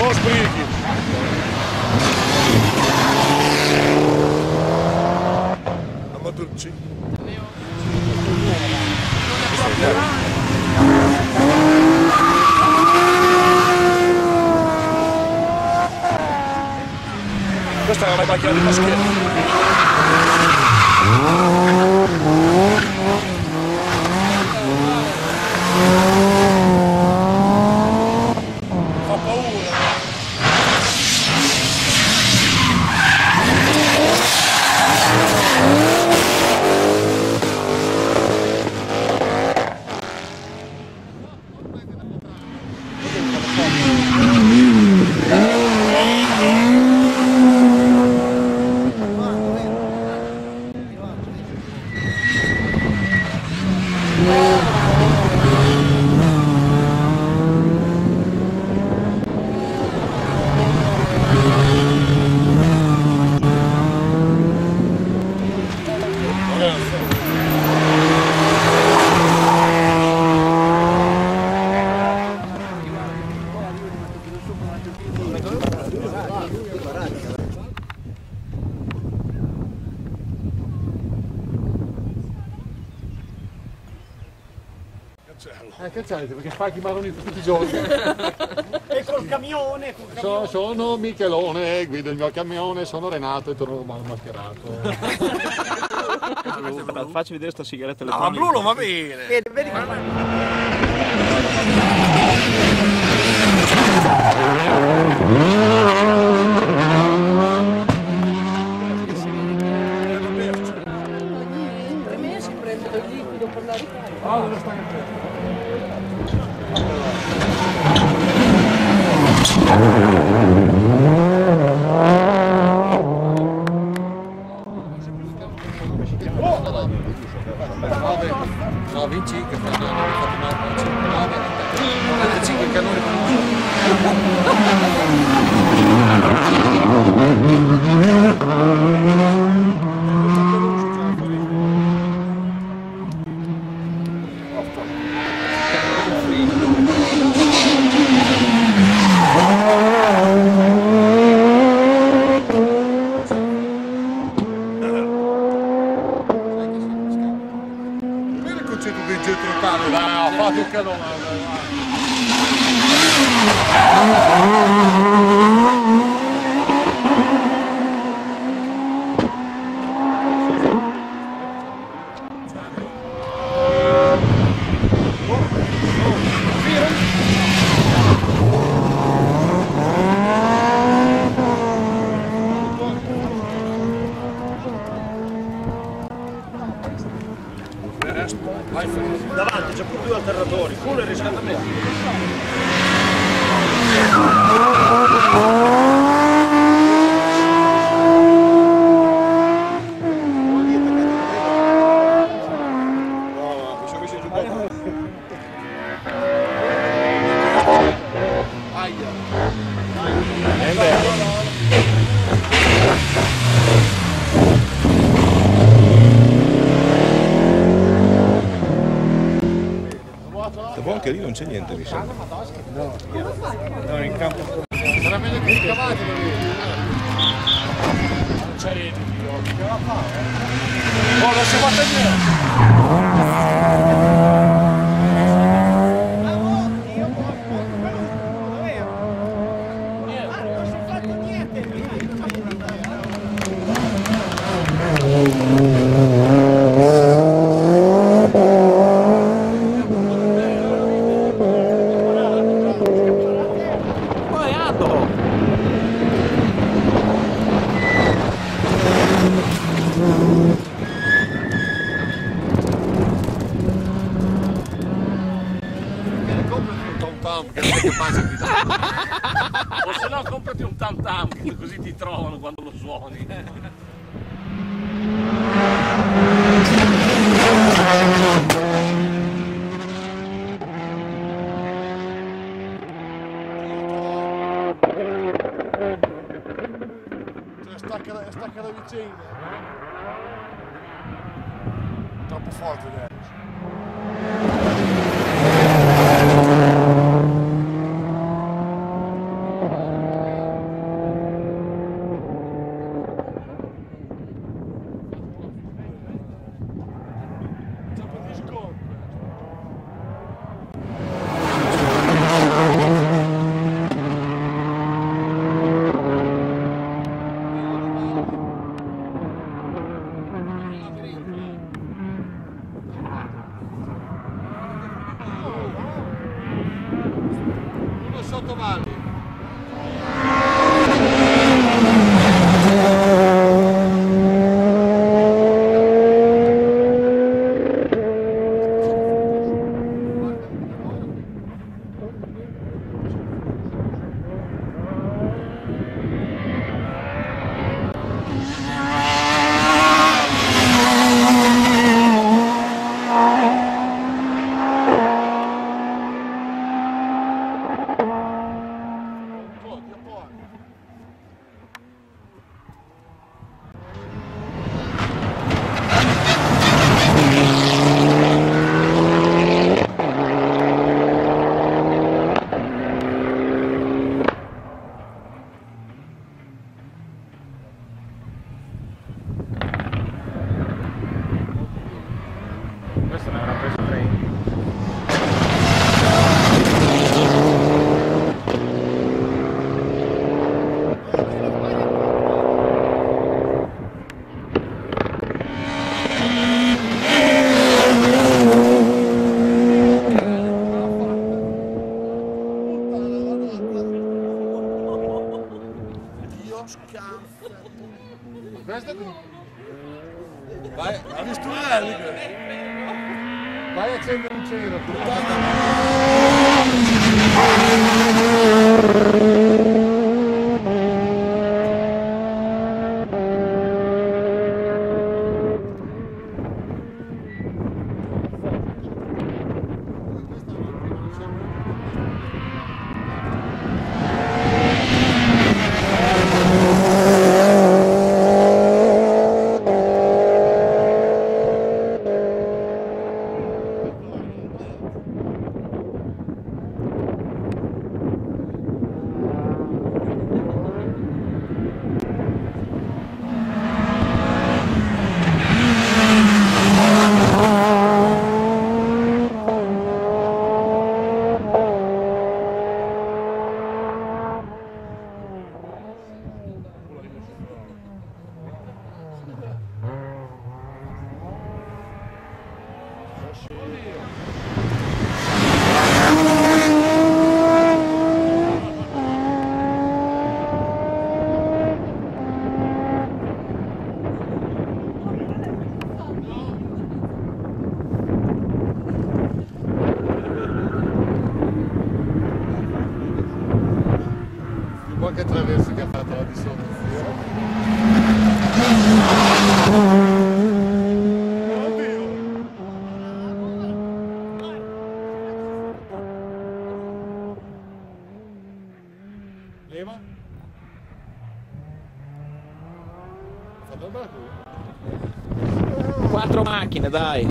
Os brinques. Amaturci. Também, ó. Terus tangan lagi di basket. Eh, cacciate, perché spacchi marroni tutti i giorni. E col camione, col So- sono Michelone, guido il mio camione, sono Renato e torno mal mascherato. Facci vedere sta sigaretta No, ma blu non va bene. Vedi, vedi No, vinci che fa due anni, ho fatto una 5, 95 cannoni Oh, my God. Davanti c'è pure due alternatori, uno è riscaldamento. Anche lì non c'è niente, mi sembra. Sarà meglio che ricavate per Non c'è niente. Che la fa? Oh, non si fa niente. Che capace di dare. O se no comprati un tam tam, così ti trovano quando lo suoni. Cioè, stacca, da- stacca da vicino. Troppo forte adesso. Vai, misturando, cara. Vai acender um tiro. atravessa que a tradição do filme. Leva. Quatro máquinas, dai.